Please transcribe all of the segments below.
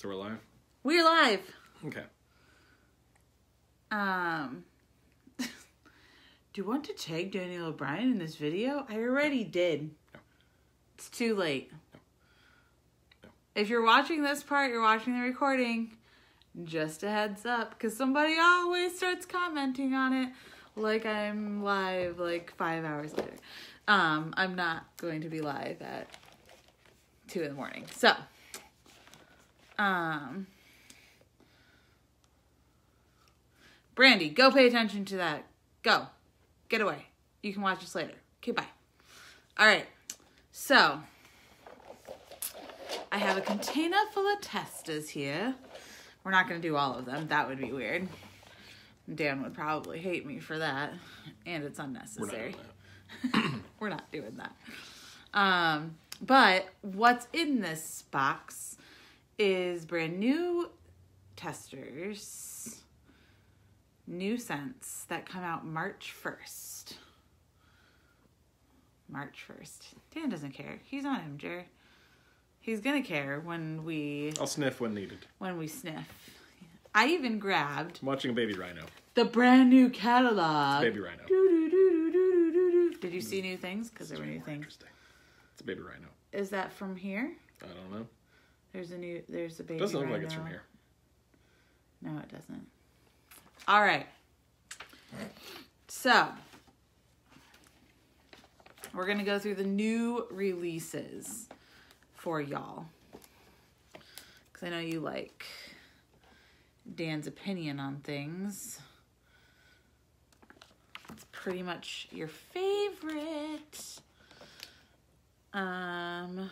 So we're live? We're live. Okay. Um, do you want to tag Daniel O'Brien in this video? I already did. No. It's too late. No. If you're watching this part, you're watching the recording. Just a heads up, because somebody always starts commenting on it like I'm live like five hours later. Um, I'm not going to be live at two in the morning. So, um, Brandy, go pay attention to that. Go. Get away. You can watch this later. Okay, bye. All right. So, I have a container full of testers here. We're not going to do all of them. That would be weird. Dan would probably hate me for that. And it's unnecessary. We're not unnecessary. doing that. We're not doing that. Um, but what's in this box is brand new testers, new scents that come out March 1st. March 1st. Dan doesn't care. He's on Jer. He's gonna care when we I'll sniff when needed. when we sniff. I even grabbed I'm watching a baby rhino. the brand new catalog. Baby rhino. Doo-doo-doo-doo-doo-doo-doo. Did you see new things? Because there were new things. Interesting. It's a baby rhino. Is that from here? I don't know. There's a new. There's a baby. Doesn't look like it's from here. No, it doesn't. All right. So we're gonna go through the new releases for y'all, because I know you like Dan's opinion on things. It's pretty much your favorite. Um.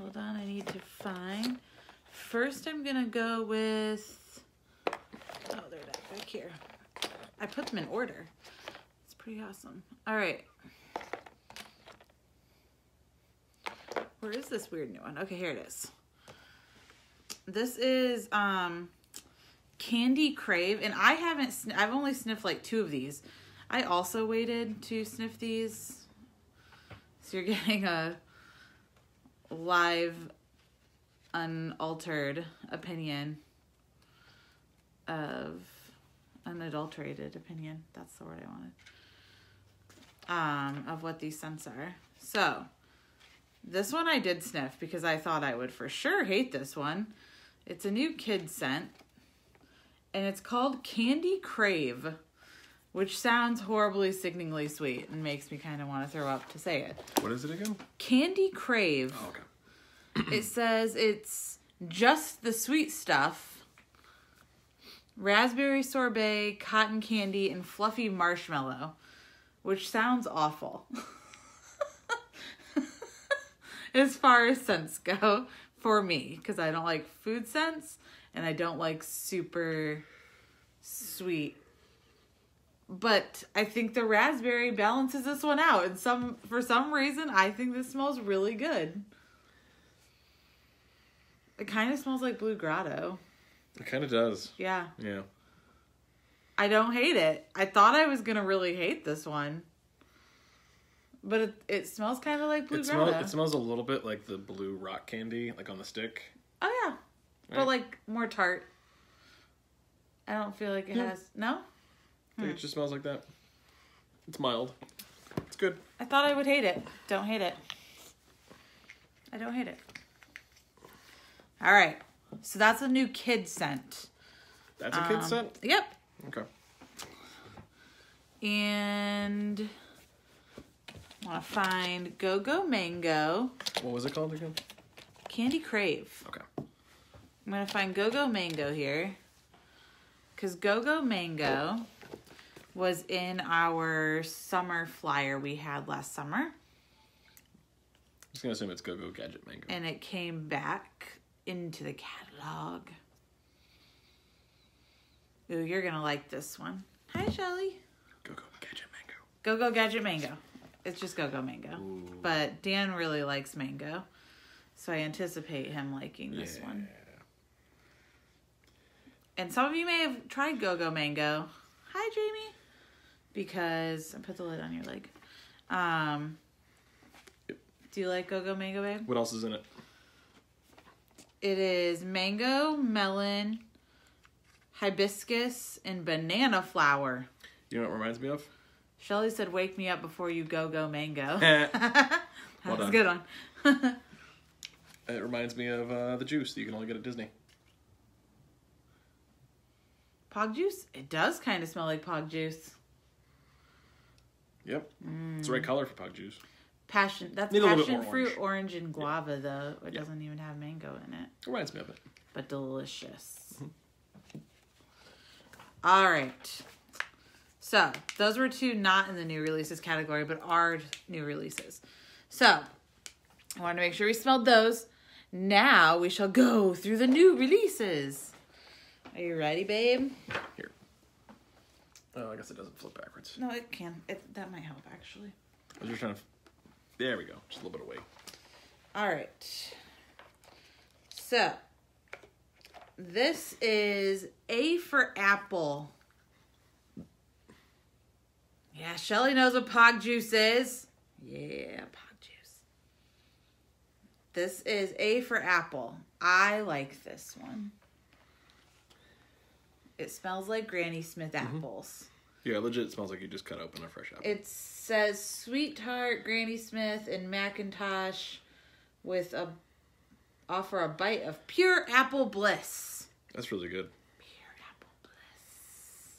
Hold on, I need to find. First, I'm gonna go with. Oh, they're back here. I put them in order. It's pretty awesome. All right. Where is this weird new one? Okay, here it is. This is um Candy Crave, and I haven't. I've only sniffed like two of these. I also waited to sniff these, so you're getting a live unaltered opinion of unadulterated opinion. That's the word I wanted. Um, of what these scents are. So this one I did sniff because I thought I would for sure hate this one. It's a new kid scent. And it's called Candy Crave, which sounds horribly sickeningly sweet and makes me kind of want to throw up to say it. What is it again? Candy Crave Oh, okay. it says it's just the sweet stuff raspberry sorbet, cotton candy, and fluffy marshmallow, which sounds awful. as far as scents go for me, because I don't like food scents and I don't like super sweet. But I think the raspberry balances this one out, and some for some reason I think this smells really good. It kind of smells like Blue Grotto. It kind of does. Yeah. Yeah. I don't hate it. I thought I was gonna really hate this one, but it, it smells kind of like Blue It Grotto. It smells a little bit like the blue rock candy, like on the stick. oh yeah, but like more tart. I don't feel like it Yeah. has. No, Think it just smells like that. It's mild. It's good. I thought I would hate it. Don't hate it. I don't hate it. All right, so that's a new kid scent. That's a kid Um, scent. Yep, Okay. and I want to find Go Go Mango What was it called again? Candy Crave. Okay. I'm gonna find Go Go Mango here. Cause Go Go Mango was in our summer flyer we had last summer. I'm just gonna assume it's Go Go Gadget Mango. And it came back into the catalog. Ooh, you're gonna like this one. Hi Shelly. Go Go Gadget Mango. Go Go Gadget Mango. It's just Go Go Mango. Ooh. But Dan really likes mango. So I anticipate him liking this yeah. one. And some of you may have tried Go Go Mango. Hi, Jamie. Because I put the lid on your leg. Um, Yep. do you like Go Go Mango, babe? What else is in it? It is mango, melon, hibiscus, and banana flower. You know what it reminds me of? Shelly said, "Wake me up before you go go mango." Well That's a good one. It reminds me of uh, the juice that you can only get at Disney. Pog juice. It does kind of smell like pog juice. Yep. It's the right mm. color for Pog juice. Passion. That's Need a little bit passion more fruit, orange. orange, and guava though. It Yeah. doesn't even have mango in it, It reminds me of it. but delicious. Mm-hmm. All right. So those were two not in the new releases category, but are new releases. So I want to make sure we smelled those. Now we shall go through the new releases. Are you ready, babe? Here. Oh, I guess it doesn't flip backwards. No, it can. It that might help actually. I was just trying to. There we go. Just a little bit away. All right. So, this is A for Apple. Yeah, Shelly knows what Pog Juice is. Yeah, Pog Juice. This is A for Apple. I like this one. It smells like Granny Smith mm-hmm. apples. Yeah, legit it smells like you just cut open a fresh apple. It says Sweet Tart, Granny Smith, and McIntosh with a offer a bite of pure apple bliss. That's really good. Pure apple bliss.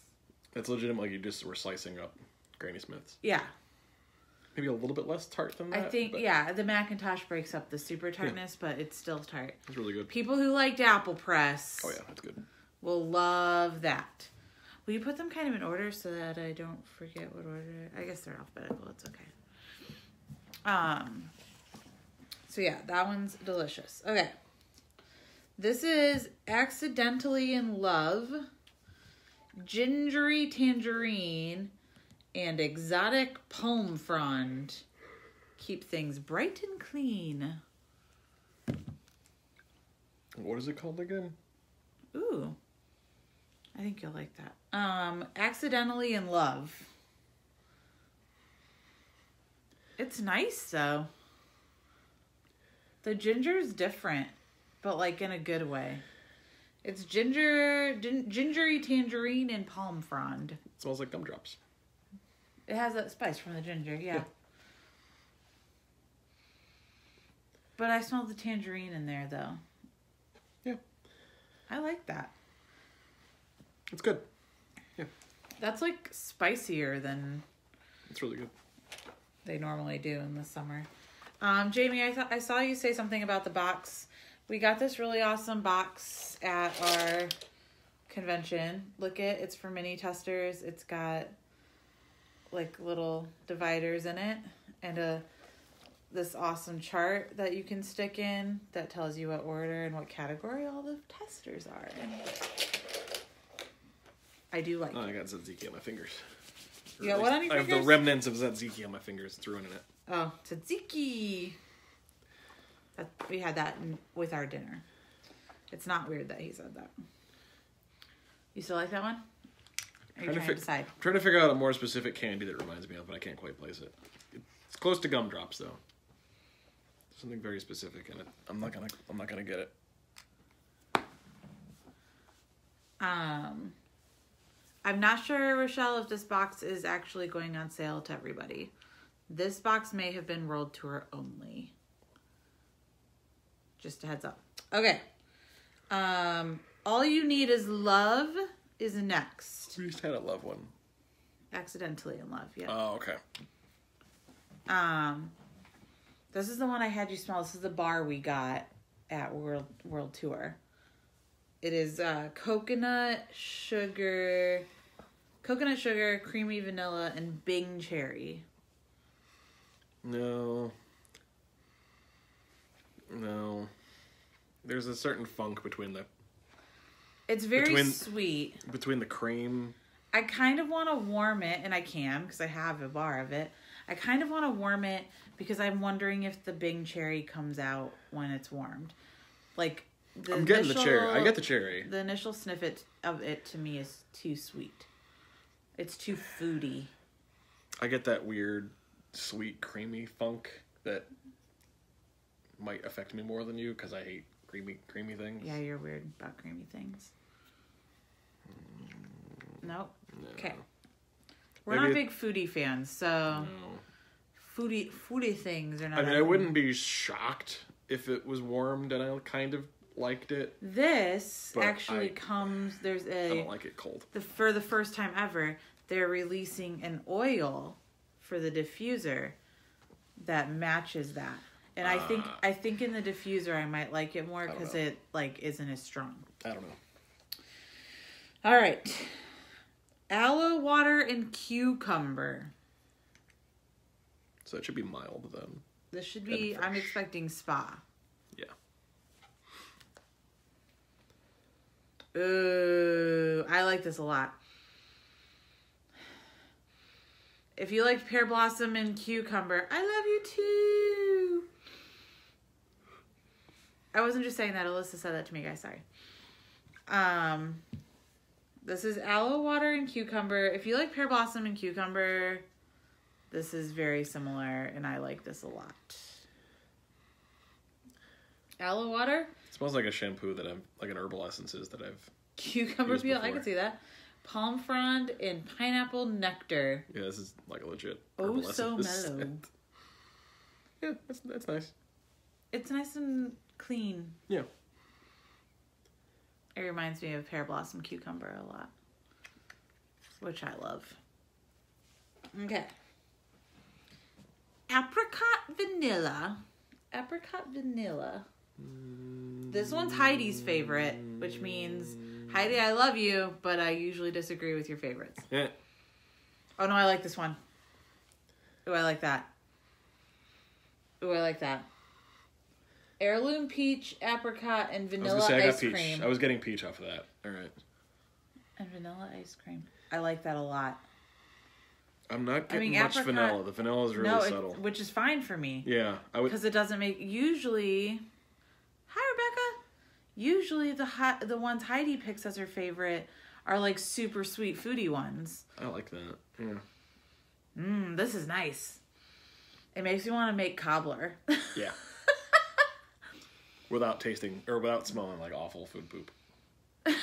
It's legitimate like you just were slicing up Granny Smiths. Yeah, Maybe a little bit less tart than that. I think but yeah, the McIntosh breaks up the super tartness, but it's still tart. It's really good. People who liked apple press Oh yeah, that's good. Will love that. Will you put them kind of in order so that I don't forget what order? I guess they're alphabetical. It's okay. Um. So yeah, that one's delicious. Okay. This is accidentally in love, gingery tangerine, and exotic palm frond. Keep things bright and clean. What is it called again? Ooh. I think you'll like that. Um, accidentally in love. It's nice though. The ginger is different, but like in a good way. It's ginger, gin, gingery tangerine and palm frond. It smells like gumdrops. It has that spice from the ginger, yeah. Yeah. But I smell the tangerine in there though. Yeah. I like that. It's good. Yeah. That's like spicier than It's really good. they normally do in the summer. Um, Jamie, I thought I saw you say something about the box. We got this really awesome box at our convention. Look it, it's for mini testers. It's got like little dividers in it and a this awesome chart that you can stick in that tells you what order and what category all the testers are in. I do like Oh, it. I got Tzatziki on my fingers. You got what on your I have the remnants of Tzatziki on my fingers. It's ruining it. Oh, tzatziki. That, we had that in, with our dinner. It's not weird that he said that. You still like that one? Are you Trying to trying to decide? I'm trying to figure out a more specific candy that reminds me of, but I can't quite place it. It's close to gumdrops though. Something very specific in it. I'm not gonna. I'm not gonna get it. Um, I'm not sure, Rochelle, if this box is actually going on sale to everybody. This box may have been world tour only. Just a heads up. Okay. Um, all you need is love is next. We just had a love one. Accidentally in love, yeah. Oh, okay. Um, this is the one I had you smell. This is the bar we got at World World Tour. It is uh, coconut sugar, coconut sugar, creamy vanilla, and Bing cherry. No. No. There's a certain funk between the It's very Between- sweet. between the cream. I kind of want to warm it, and I can because I have a bar of it. I kind of want to warm it because I'm wondering if the Bing cherry comes out when it's warmed. Like the I'm getting the cherry. I get the cherry. The initial sniffet of it to me is too sweet. It's too foody. I get that weird, sweet, creamy funk that might affect me more than you because I hate creamy, creamy things. Yeah, you're weird about creamy things. Nope. No. Okay. We're Maybe not big foodie fans, so No. foodie foodie things are not. I mean, I wouldn't be shocked if it was warmed and I kind of liked it. This But actually I- comes. There's a. I don't like it cold. the for the first time ever they're releasing an oil for the diffuser that matches that. And I think Ah. I think in the diffuser I might like it more because it like isn't as strong. I don't know. All right, aloe water and cucumber. So it should be mild then. This should be. I'm expecting spa. Yeah. Ooh, I like this a lot. If you like pear blossom and cucumber, I love you too. I wasn't just saying that. Alyssa said that to me, guys. Sorry. Um, this is aloe water and cucumber. If you like pear blossom and cucumber, this is very similar, and I like this a lot. Aloe water, It smells like a shampoo that I'm like an herbal essences that I've cucumber Used peel. I before. can see that. Palm frond and pineapple nectar. yeah, this is like a legit Oh, so essence. mellow. yeah, that's that's nice. It's nice and clean. Yeah. It reminds me of pear blossom cucumber a lot, which I love. Okay. Apricot vanilla. Apricot vanilla. This one's Heidi's favorite, which means Heidi, I love you, but I usually disagree with your favorites. Yeah. Oh no, I like this one. Ooh, I like that. Ooh, I like that. Heirloom peach, apricot, and I was vanilla gonna say I got ice peach. cream. I was getting peach off of that. All right. And vanilla ice cream. I like that a lot. I'm not I getting mean, much apricot- vanilla. The vanilla is really no, it- subtle. which is fine for me yeah, I would. because it doesn't make. Usually, hi Rebecca. Usually the hi, the ones Heidi picks as her favorite are like super sweet foodie ones. I like that. Yeah. Mmm, this is nice. It makes me want to make cobbler. Yeah. without tasting or without smelling like awful food poop.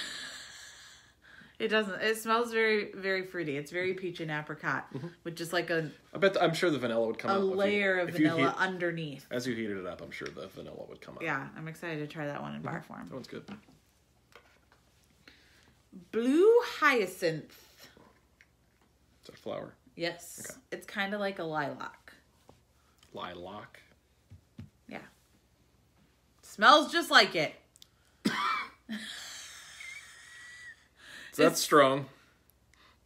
It doesn't. It smells very, very fruity. It's very peach and apricot, mm-hmm. with just like a, I bet. I'm sure the vanilla would come a out. if you- layer of vanilla heat- underneath. as you heated it up, I'm sure the vanilla would come out. Yeah, I'm excited to try that one in mm-hmm. bar form. That one's good. Blue hyacinth. Is that a flower? Yes, Okay. it's kind of like a lilac. Lilac. Yeah, smells just like it. So that's strong.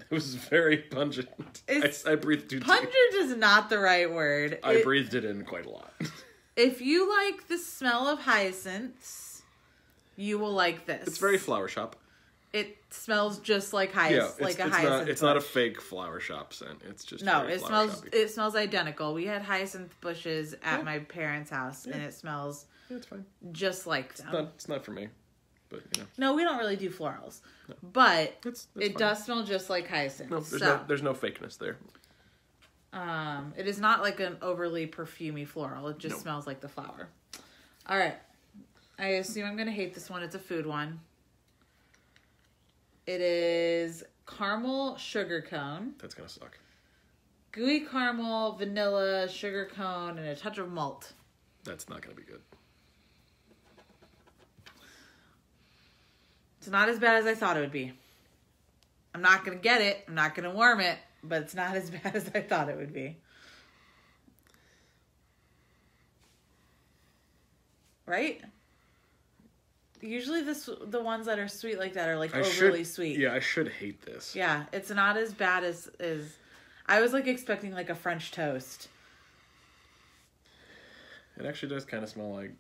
It was very pungent. It's- I, I breathed too deep. Pungent is not the right word. I It- breathed it in quite a lot. If you like the smell of hyacinths, you will like this. It's very flower shop. It smells just like Yeah, hyacinth, it's, like a it's hyacinth. not. It's not a fake flower shop scent. It's just No, it smells. shoppy. It smells identical. We had hyacinth bushes at Yeah. my parents' house, and it smells Yeah, it's fine. just like them. It's not. It's not for me. But you know, No, we don't really do florals, but it's. it's it fine. does smell just like hyacinth. No, there's so, no. There's no fakeness there. um, it is not like an overly perfumey floral. It just No. smells like the flower. All right, I assume I'm gonna hate this one. It's a food one. It is caramel sugar cone, That's gonna suck. gooey caramel, vanilla, sugar cone, and a touch of malt. That's not gonna be good. It's not as bad as I thought it would be. I'm not gonna get it. I'm not gonna warm it, but it's not as bad as I thought it would be. Right? Usually, this the ones that are sweet like that are like I overly should. sweet. Yeah, I should hate this. Yeah, it's not as bad as as I was like expecting like a French toast. It actually does kind of smell like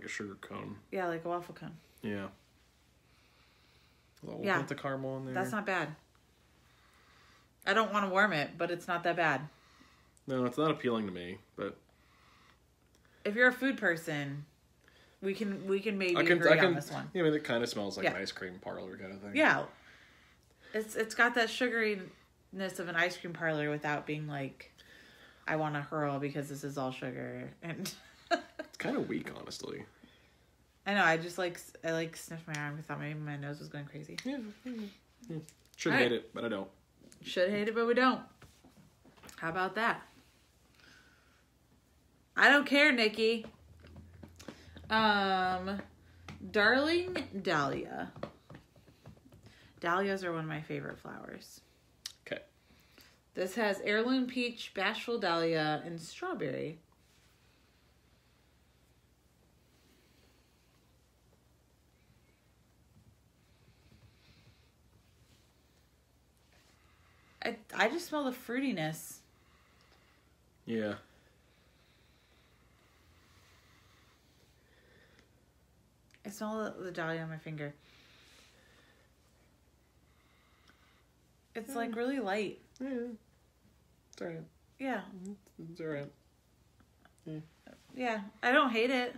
like a sugar cone. Yeah, like a waffle cone. Yeah. A little Yeah. of caramel in there. That's not bad. I don't want to warm it, but it's not that bad. No, it's not appealing to me, but if you're a food person, we can we can maybe I can. I can. on this one. Yeah, I mean, it kind of smells like Yeah. an ice cream parlor kind of thing. Yeah, it's it's got that sugariness of an ice cream parlor without being like, I want to hurl because this is all sugar and kind of weak, honestly. I know. I just like I like sniffed my arm. I thought maybe my nose was going crazy. Yeah. Should hate it, but I don't. Should hate it, but we don't. How about that? I don't care, Nikki. Um, darling dahlia. Dahlias are one of my favorite flowers. Okay. This has heirloom peach, bashful dahlia, and strawberry. I, just smell the fruitiness. Yeah. I smell the, the dahlia on my finger. It's like mm. really light. Yeah. It's alright. Yeah. Mm-hmm. It's alright. Mm. Yeah. I don't hate it.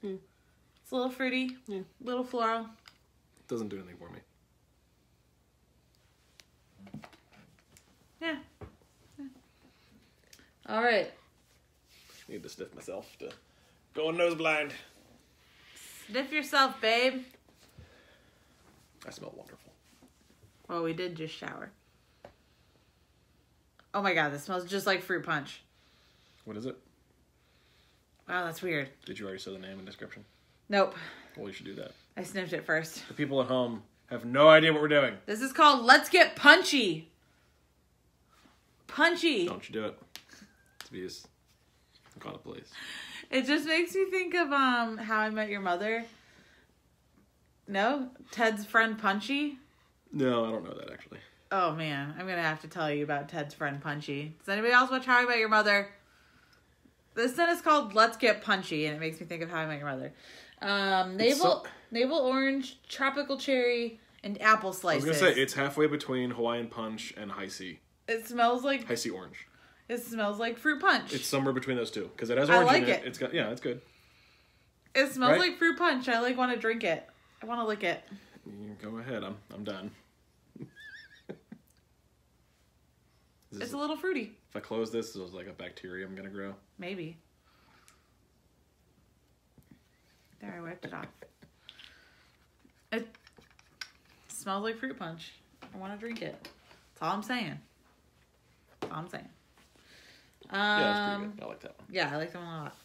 Hmm. It's a little fruity. Yeah. Little floral. Doesn't do anything for me. Yeah. Yeah. All right. Need to sniff myself to go nose blind. Sniff yourself, babe. I smell wonderful. Well, we did just shower. Oh my god, this smells just like fruit punch. What is it? Wow, that's weird. Did you already say the name and description? Nope. Well, you should do that. I sniffed it first. The people at home have no idea what we're doing. This is called Let's Get Punchy. Punchy. Don't you do it. Please. Call the police. It just makes me think of um How I Met Your Mother. No? Ted's friend Punchy? No, I don't know that actually. Oh man, I'm gonna have to tell you about Ted's friend Punchy. Does anybody else watch How I Met Your Mother? This then is called Let's Get Punchy, and it makes me think of How I Met Your Mother. Um, It's navel, so- navel orange, tropical cherry, and apple slices. I was gonna say it's halfway between Hawaiian Punch and High C. it smells like Hi-C Orange. it smells like fruit punch. It's somewhere between those two because it has I orange like in it. it. It's got yeah, it's good. it smells right? like fruit punch. I like want to drink it. I want to lick it. You go ahead. I'm I'm done. It's a little fruity, if I close this, there's like a bacteria I'm gonna grow. maybe. There, I wiped it off. It smells like fruit punch. I want to drink it. That's all I'm saying. That's all I'm saying. Um, Yeah, that's pretty good. I like that one. Yeah, I like that one a lot.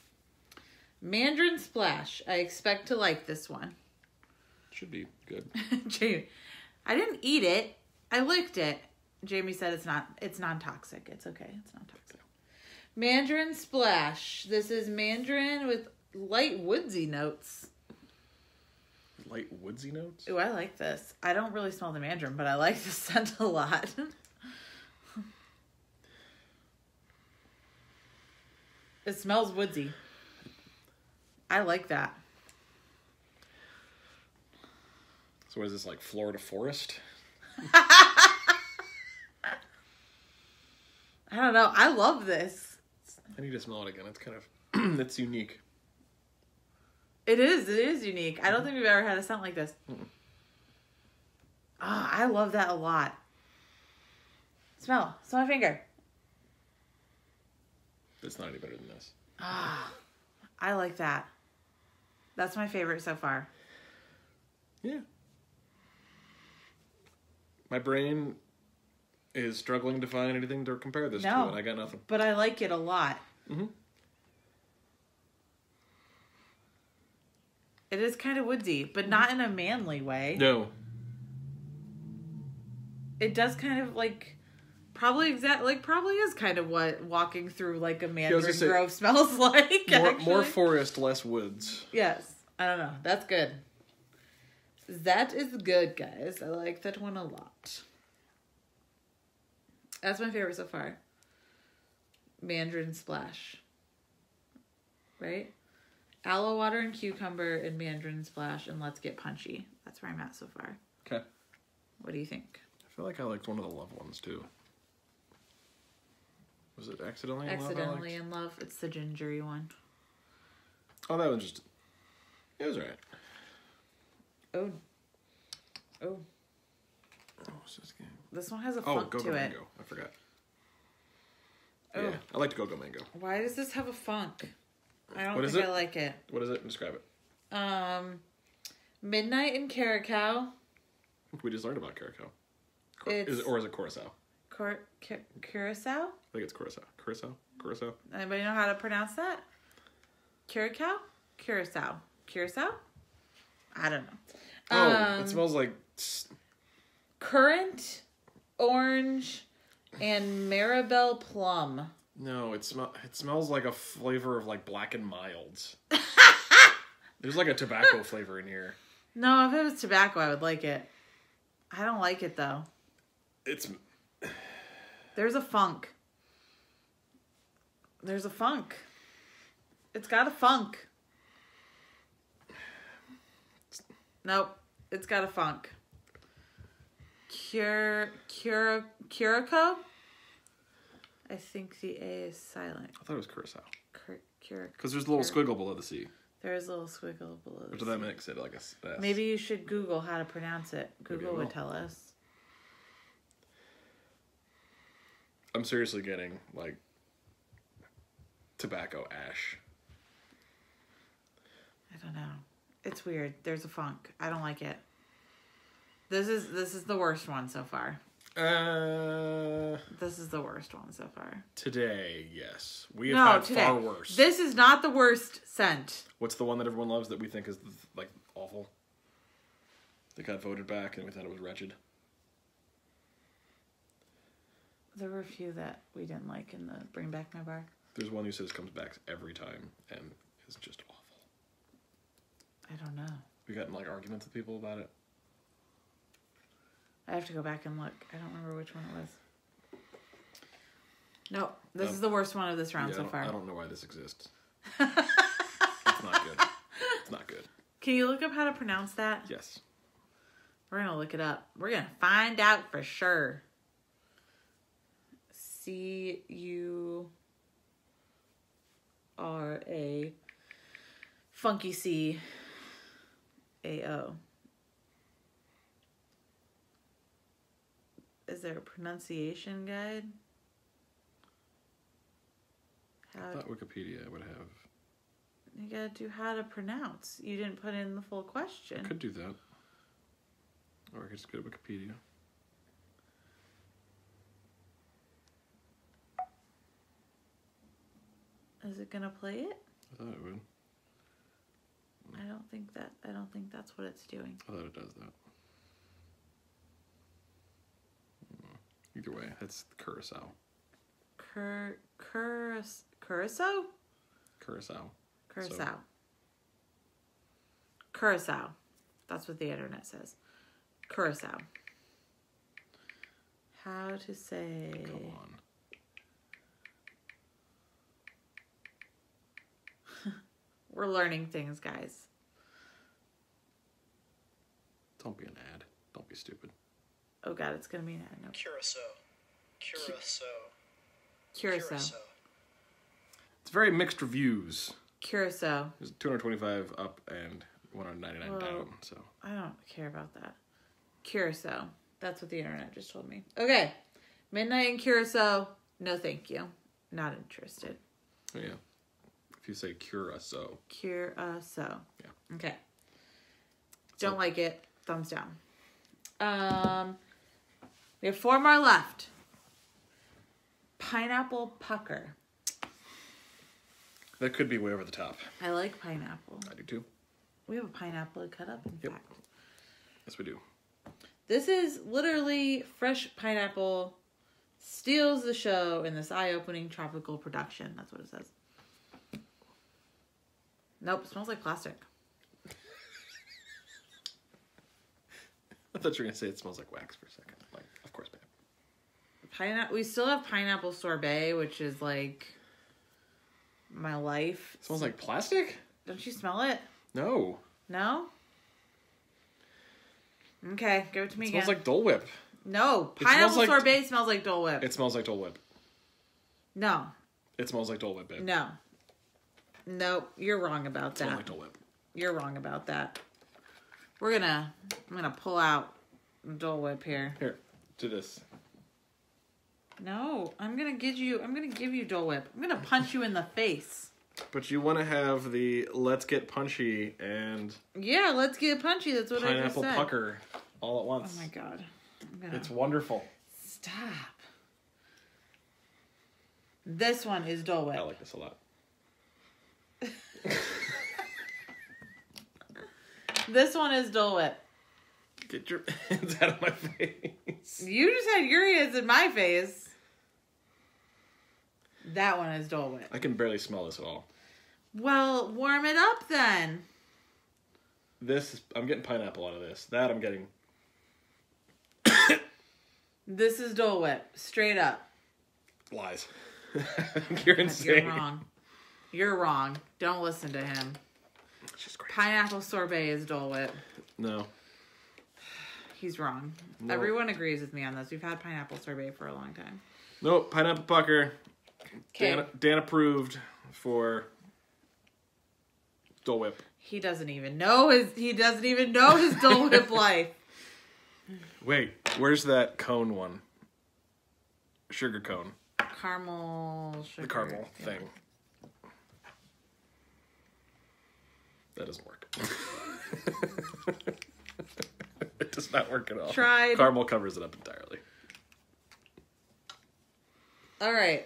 Mandarin Splash. I expect to like this one. Should be good. Jamie, I didn't eat it. I licked it. Jamie said it's not. It's non-toxic. It's okay. It's non-toxic. Mandarin Splash. This is mandarin with light woodsy notes. Light woodsy notes. Ooh, I like this. I don't really smell the mandarin, but I like the scent a lot. It smells woodsy. I like that. So what is this like Florida forest? I don't know. I love this. I need to smell it again. It's kind of it's unique. It is. It is unique. I don't think we've ever had a scent like this. Mm-mm. Ah, I love that a lot. Smell. Smell my finger. It's not any better than this. Ah, I like that. That's my favorite so far. Yeah. My brain is struggling to find anything to compare this No. to, and I got nothing. But I like it a lot. Mhm. It is kind of woodsy, but not in a manly way. No, It does kind of like probably exact like probably is kind of what walking through like a mandarin say, grove smells like. more, actually. more forest, less woods. Yes. I don't know. That's good. That is good, guys. I like that one a lot. That's my favorite so far. Mandarin splash. Right? Aloe water and cucumber and mandarin splash and let's get punchy. That's where I'm at so far. Okay. What do you think? I feel like I liked one of the love ones too. Was it accidentally? in Love Accidentally in love. It's the gingery one. Oh, that was just. It was alright. Oh. Oh. Oh, what's this game? This one has a Oh, funk Go Go to it. Mango. I forgot. Oh. Yeah, I like to Go Go Mango. Why does this have a funk? I don't What is think it? I like it. What is it? Describe it. Um, Midnight in Caracal. We just learned about Caracal. Cor- is or is it Curacao? Cor- Cu- Curacao? I think it's Curacao. Curacao? Curacao? Anybody know how to pronounce that? Curacao? Curacao. Curacao? I don't know. Oh, Um, it smells like. Currant, orange, and Mirabelle plum. No, it smell. It smells like a flavor of like black and milds. There's like a tobacco flavor in here. No, if it was tobacco, I would like it. I don't like it though. It's There's a funk. There's a funk. It's got a funk. Nope, it's got a funk. Cure, cure, Curico. I think the A is silent. I thought it was Curacao Cur, cure. because there's a little Cure- squiggle below the C, There is a little squiggle below. the which that makes it like a s- S. Maybe you should Google how to pronounce it. Google would will. tell us. I'm seriously getting like tobacco ash. I don't know. It's weird. There's a funk. I don't like it. This is this is the worst one so far. Uh, This is the worst one so far. today, yes, we have No, had today. far worse. This is not the worst scent. What's the one that everyone loves that we think is like awful? That got voted back and we thought it was wretched. There were a few that we didn't like in the Bring Back My Bar. There's one who says comes back every time and is just awful. I don't know. We got in like arguments with people about it. I have to go back and look. I don't remember which one it was. No, this Um, is the worst one of this round Yeah, so far. I don't know why this exists. it's not good. It's not good. Can you look up how to pronounce that? Yes. We're gonna look it up. We're gonna find out for sure. C U R A Funky C A O. Is there a pronunciation guide? I thought Wikipedia would have. you gotta do how to pronounce. You didn't put in the full question. Could do that. Or I could just go to Wikipedia. Is it gonna play it? I thought it would. I don't think that. I don't think that's what it's doing. I thought it does that. Hmm. Either way, that's Curacao. Cur Curacao Curacao Curacao. Curacao Curacao. That's what the internet says. Curacao. How to say? Come on. We're learning things, guys. Don't be an ad. Don't be stupid. Oh God, it's gonna be an ad. no. Curacao. Curacao. Curacao. It's very mixed reviews. Curacao. There's 225 up and 199 Whoa. down. So I don't care about that. Curacao. That's what the internet just told me. Okay. Midnight in Curacao. No, thank you. Not interested. yeah, if you say Curacao, Curacao. Yeah. Okay. Don't like it. Thumbs down. Um, we have four more left. Pineapple pucker. that could be way over the top. I like pineapple. I do too. We have a pineapple cut up, in Yep. fact. Yes, we do. This is literally fresh pineapple steals the show in this eye-opening tropical production. That's what it says. Nope, smells like plastic. I thought you were gonna say it smells like wax for a second. Like, of course, babe. Pineapple. We still have pineapple sorbet, which is like my life. It smells like plastic? Don't you smell it? No. No. Okay, give it to me It again. smells like Dole Whip. no, It smells pineapple like- sorbet smells like Dole Whip. It smells like Dole Whip. no, It smells like Dole Whip, babe. no, nope. You're wrong about that. like. You're wrong about that. We're gonna. I'm gonna pull out Dole Whip here. Here, do this. No, I'm gonna give you. I'm gonna give you Dole Whip. I'm gonna punch you in the face. But you want to have the let's get punchy and Yeah, let's get punchy. That's what I just pineapple pucker all at once. Oh my god. It's wonderful. stop. This one is Dole Whip. I like this a lot. This one is Dole Whip. Get your hands out of my face. You just had your hands in my face. That one is Dole Whip. I can barely smell this at all. Well, warm it up then. This is, I'm getting pineapple out of this. That I'm getting This is Dole Whip. Straight up. lies. You're insane. You're wrong. You're wrong. Don't listen to him. She's. Pineapple sorbet is Dole Whip. No. He's wrong. No. Everyone agrees with me on this. We've had pineapple sorbet for a long time. Nope. Pineapple pucker. Okay. Dan, Dan approved for Dole Whip. He doesn't even know his. He doesn't even know his Dole Whip life. Wait, where's that cone one? Sugar cone. Caramel sugar. The caramel Yeah. thing. That doesn't work. it does not work at all. Tried. Caramel covers it up entirely. All right.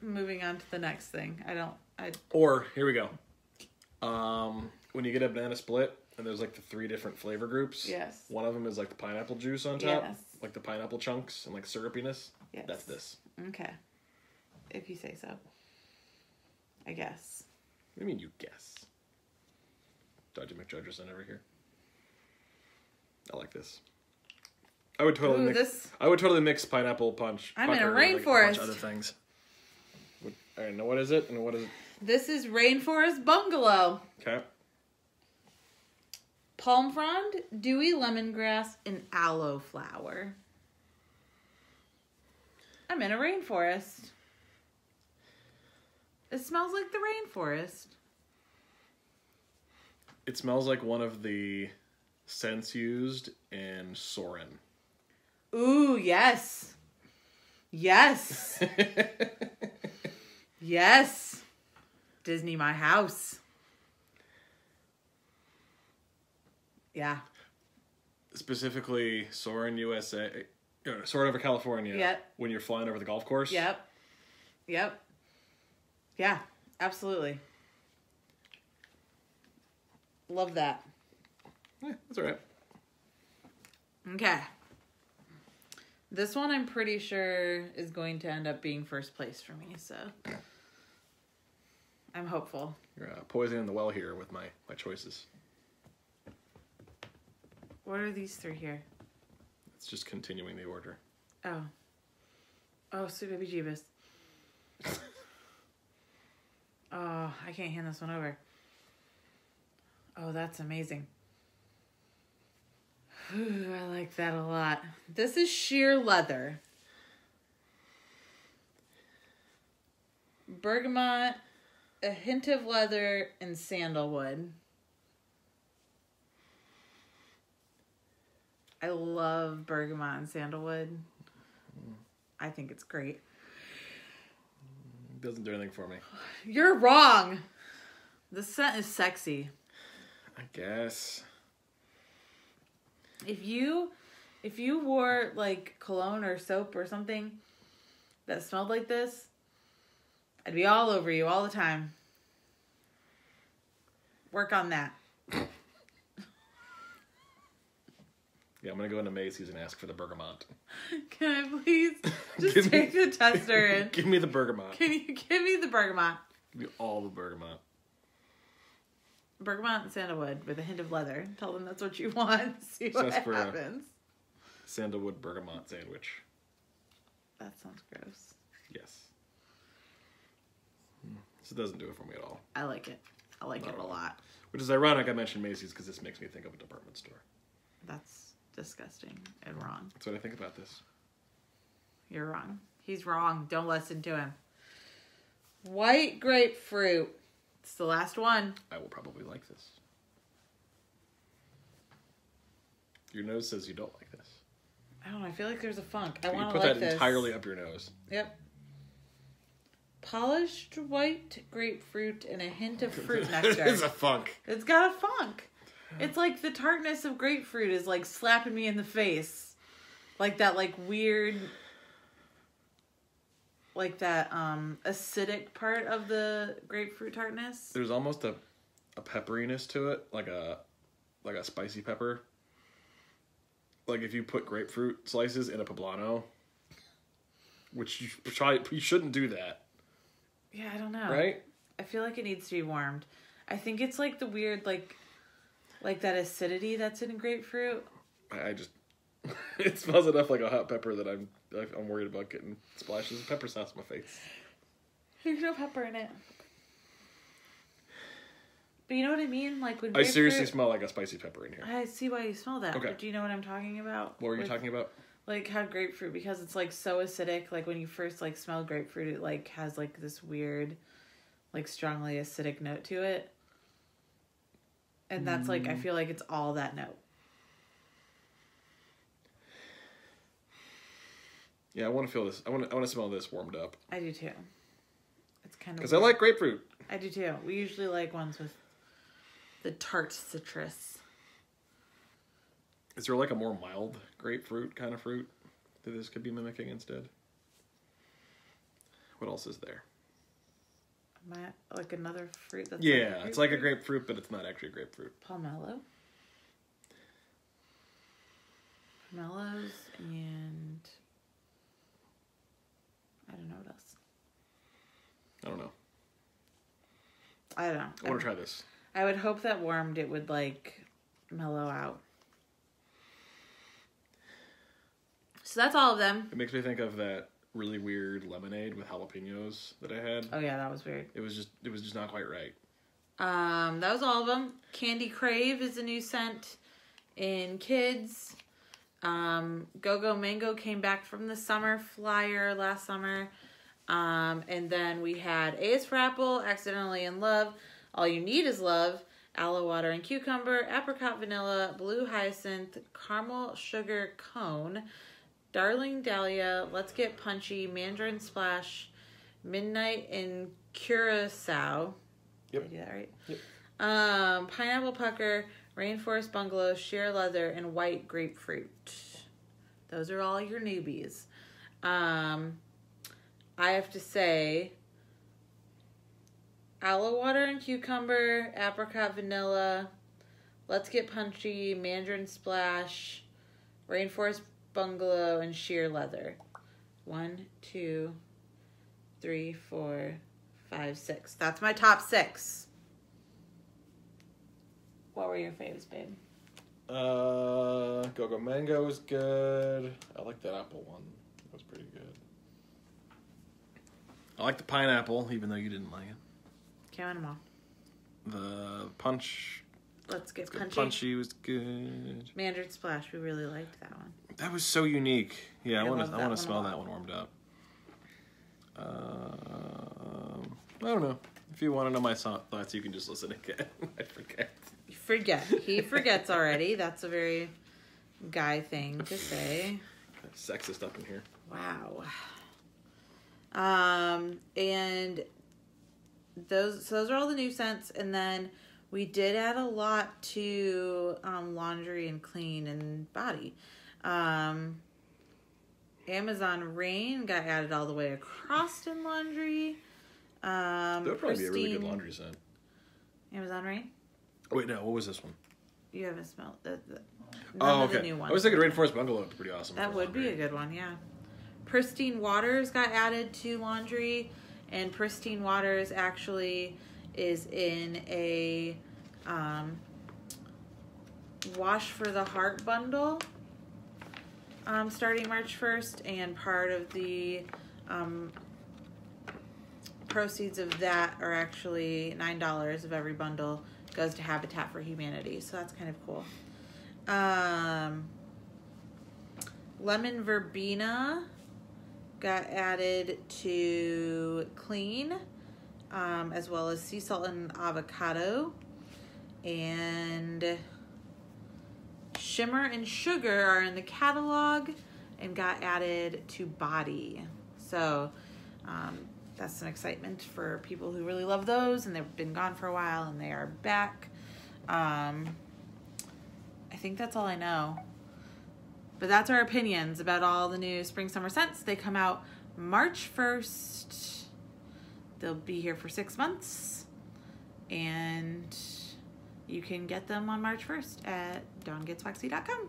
Moving on to the next thing. I don't. I Or here we go. Um, when you get a banana split and there's like the three different flavor groups. Yes. One of them is like the pineapple juice on top, Yes. like the pineapple chunks and like syrupiness. Yes. That's this. okay. If you say so. I guess. Do you mean you guess? Dodgy McJudgerson over here. I like this. I would totally Ooh, mix. this- I would totally mix pineapple punch. I'm in a with, like, rainforest. other things. What, all right, now what is it? And what is it? This is Rainforest Bungalow. Okay. Palm frond, dewy lemongrass, and aloe flower. I'm in a rainforest. It smells like the rainforest. It smells like one of the scents used in Soarin'. Ooh, yes. Yes. yes. Disney my house. Yeah. Specifically, Soarin', USA, uh, Soarin' over California. Yep. When you're flying over the golf course. Yep. Yep. Yeah, absolutely. Love that. Yeah, that's all right. Okay. This one I'm pretty sure is going to end up being first place for me, so I'm hopeful. You're uh, poisoning the well here with my my choices. What are these three here? It's just continuing the order. Oh. Oh, sweet baby Jeebus. oh, I can't hand this one over. Oh, that's amazing. Ooh, I like that a lot. This is sheer leather. Bergamot, a hint of leather, and sandalwood. I love bergamot and sandalwood. Hmm. I think it's great. Doesn't do anything for me. You're wrong. The scent is sexy. I guess. If you if you wore like cologne or soap or something that smelled like this, I'd be all over you all the time. Work on that. Yeah, I'm gonna go into Macy's and ask for the bergamot. Can I please just Give me- the tester and Give me the bergamot. can you give me the bergamot? Give me all the bergamot. Bergamot and sandalwood with a hint of leather. Tell them that's what you want. See what Just happens. Sandalwood bergamot sandwich. That sounds gross. Yes. Hmm. This doesn't do it for me at all. I like it. I like it a lot. Which is ironic I mentioned Macy's because this makes me think of a department store. That's disgusting and wrong. That's what I think about this. You're wrong. He's wrong. Don't listen to him. White grapefruit. It's the last one. I will probably like this. Your nose says you don't like this. I don't know. I feel like there's a funk. I you want to put that entirely up your nose. Yep. polished white grapefruit and a hint of fruit it nectar. is a funk. It's got a funk. It's like the tartness of grapefruit is like slapping me in the face. Like that like weird like that um acidic part of the grapefruit tartness. There's almost a, a pepperiness to it, like a like a spicy pepper. Like if you put grapefruit slices in a poblano, which you try you shouldn't do that, Yeah, I don't know. right? I feel like it needs to be warmed. I think it's like the weird like like that acidity that's in grapefruit. I, I just it smells enough like a hot pepper that I'm I'm worried about getting splashes of pepper sauce on my face. There's no pepper in it. But you know what I mean? Like when I seriously smell like a spicy pepper in here. I see why you smell that. Okay. But do you know what I'm talking about? What were you With- talking about? Like how grapefruit because it's like so acidic. Like when you first like smell grapefruit, it like has like this weird, like strongly acidic note to it. And that's like Mm. I feel like it's all that note. Yeah, I want to feel this. I want to. I want to smell this warmed up I do too. It's kind of because I like grapefruit. I do too. We usually like ones with the tart citrus. Is there like a more mild grapefruit kind of fruit that this could be mimicking instead? What else is there? My, like another fruit that's Yeah, it's like a grapefruit, but it's not actually a grapefruit. pomelo. Pomelos and I don't know what else. I don't know. I don't know. I want to try this. I would hope that warmed it would like mellow out. So that's all of them. It makes me think of that really weird lemonade with jalapenos that I had. Oh yeah, that was weird. It was just it was just not quite right. Um, that was all of them. Candy Crave is a new scent in kids. Um, Go Go Mango came back from the summer flyer last summer. Um, and then we had A is for Apple, Accidentally in Love, All You Need is Love, Aloe Water and Cucumber, Apricot Vanilla, Blue Hyacinth, Caramel Sugar Cone, Darling Dahlia, Let's Get Punchy, Mandarin Splash, Midnight in Curacao. Yep. Did I do that right? Yep. Um, pineapple pucker, rainforest bungalow, sheer leather, and white grapefruit. Those are all your newbies. Um, I have to say, aloe water and cucumber, apricot vanilla, let's get punchy, mandarin splash, rainforest bungalow, and sheer leather. One, two, three, four, five, six. That's my top six. What were your faves, babe? Uh, Go Go Mango was good. I like that apple one. That was pretty good. I like the pineapple, even though you didn't like it. Count them all. The punch, Let's get punchy. punchy was good. Mandarin Splash. We really liked that one. That was so unique. Yeah, I, want to. I want to smell that one warmed up. Um, I don't know. If you want to know my thoughts, you can just listen again. I forget. You forget. He forgets already. That's a very guy thing to say. Sexist up in here. Wow. Um, and those so those are all the new scents, and then we did add a lot to um, laundry and clean and body. Um, Amazon Rain got added all the way across in laundry. Um, That would probably be a really good laundry scent. Amazon Rain. Oh, wait, no. What was this one? You haven't smelled the, the Oh, okay. the new ones. I was thinking Rainforest Bungalow would be pretty awesome. That would be a good one, yeah. Pristine Waters got added to laundry, and Pristine Waters actually is in a um, Wash for the Heart bundle um, starting March 1st, and part of the um, proceeds of that are actually $9 of every bundle goes to Habitat for Humanity, so that's kind of cool. Um, lemon verbena got added to clean um, as well as sea salt and avocado and shimmer and sugar are in the catalog and got added to body so um, that's some excitement for people who really love those and they've been gone for a while and they are back. Um, I think that's all I know. But that's our opinions about all the new spring summer scents. They come out March 1st. They'll be here for six months. And you can get them on March 1st at dawngetswaxy.com.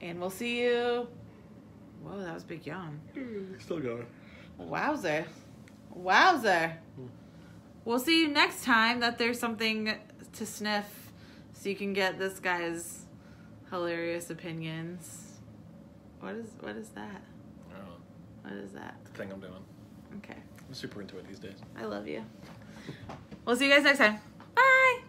And we'll see you. Whoa, that was big yawn. Mm. Still going. Wowzer. Wowzer. We'll see you next time that there's something to sniff so you can get this guy's hilarious opinions. What is what is that? I don't know. What is that? The thing I'm doing. Okay. I'm super into it these days. I love you. We'll see you guys next time. Bye.